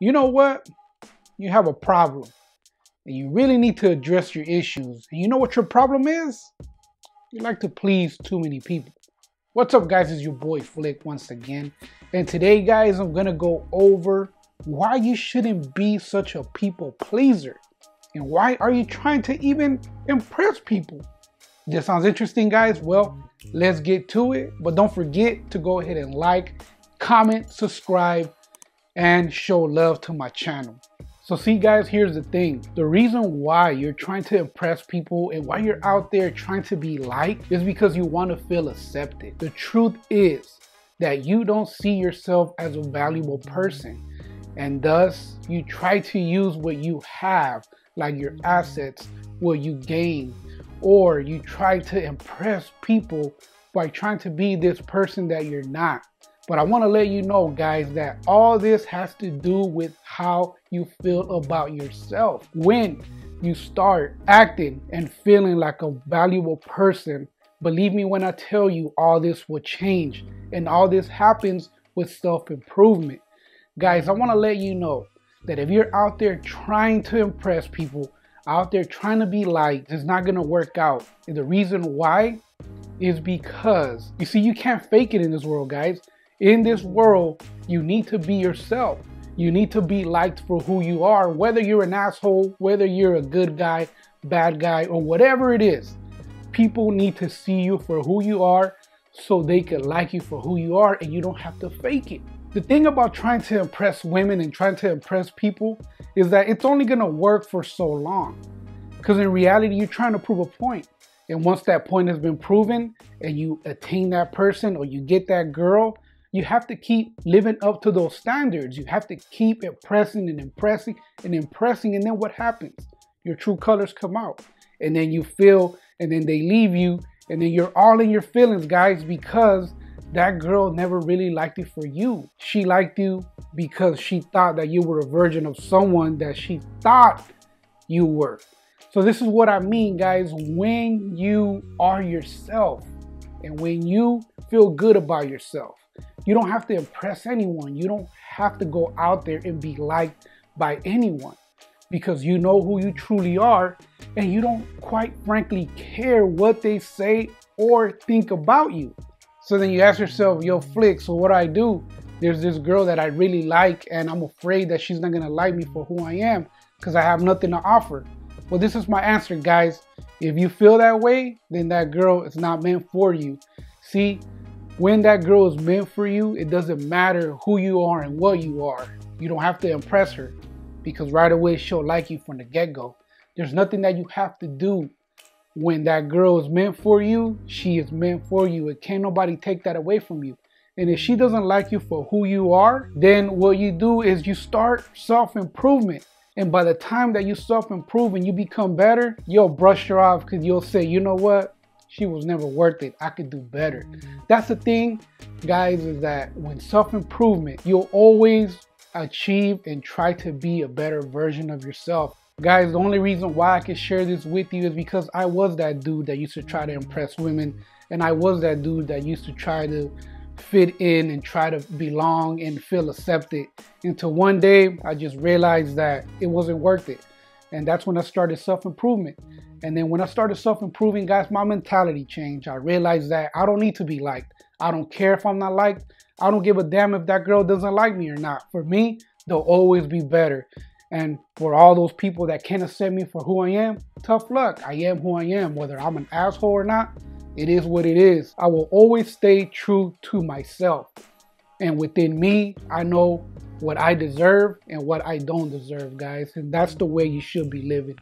you know what? You have a problem and you really need to address your issues. And you know what your problem is? You like to please too many people. What's up, guys? It's your boy Phlick once again. And today, guys, I'm gonna go over why you shouldn't be such a people pleaser. And why are you trying to even impress people? This sounds interesting, guys. Well, let's get to it. But don't forget to go ahead and like, comment, subscribe, and show love to my channel. So see guys, here's the thing. The reason why you're trying to impress people and why you're out there trying to be liked is because you want to feel accepted. The truth is that you don't see yourself as a valuable person and thus you try to use what you have like your assets, what you gain, or you try to impress people by trying to be this person that you're not. But I want to let you know, guys, that all this has to do with how you feel about yourself. When you start acting and feeling like a valuable person, believe me when I tell you, all this will change. And all this happens with self improvement. Guys, I want to let you know that if you're out there trying to impress people, out there trying to be liked, it's not going to work out. And the reason why is because, you see, you can't fake it in this world, guys. In this world, you need to be yourself. You need to be liked for who you are, whether you're an asshole, whether you're a good guy, bad guy, or whatever it is. People need to see you for who you are so they can like you for who you are and you don't have to fake it. The thing about trying to impress women and trying to impress people is that it's only gonna work for so long. Because in reality, you're trying to prove a point. And once that point has been proven and you attain that person or you get that girl, you have to keep living up to those standards. You have to keep impressing and impressing and impressing. And then what happens? Your true colors come out. And then you feel, and then they leave you. And then you're all in your feelings, guys, because that girl never really liked you for you. She liked you because she thought that you were a version of someone that she thought you were. So, this is what I mean, guys. When you are yourself and when you feel good about yourself, you don't have to impress anyone. You don't have to go out there and be liked by anyone because you know who you truly are and you don't quite frankly care what they say or think about you. So then you ask yourself, yo, Phlick, so what do I do? There's this girl that I really like and I'm afraid that she's not gonna like me for who I am because I have nothing to offer. Well, this is my answer, guys. If you feel that way, then that girl is not meant for you. See, when that girl is meant for you, it doesn't matter who you are and what you are. You don't have to impress her because right away she'll like you from the get go. There's nothing that you have to do. When that girl is meant for you, she is meant for you. It can't nobody take that away from you. And if she doesn't like you for who you are, then what you do is you start self improvement. And by the time that you self improve and you become better, you'll brush her off because you'll say, you know what? She was never worth it. I could do better. That's the thing, guys, is that when self improvement, you'll always achieve and try to be a better version of yourself. Guys, the only reason why I can share this with you is because I was that dude that used to try to impress women, and I was that dude that used to try to fit in and try to belong and feel accepted. Until one day, I just realized that it wasn't worth it. And that's when I started self improvement. And then when I started self improving, guys, my mentality changed. I realized that I don't need to be liked. I don't care if I'm not liked. I don't give a damn if that girl doesn't like me or not. For me, they'll always be better. And for all those people that can't accept me for who I am, tough luck. I am who I am. Whether I'm an asshole or not, it is what it is. I will always stay true to myself. And within me, I know what I deserve and what I don't deserve, guys. And that's the way you should be living.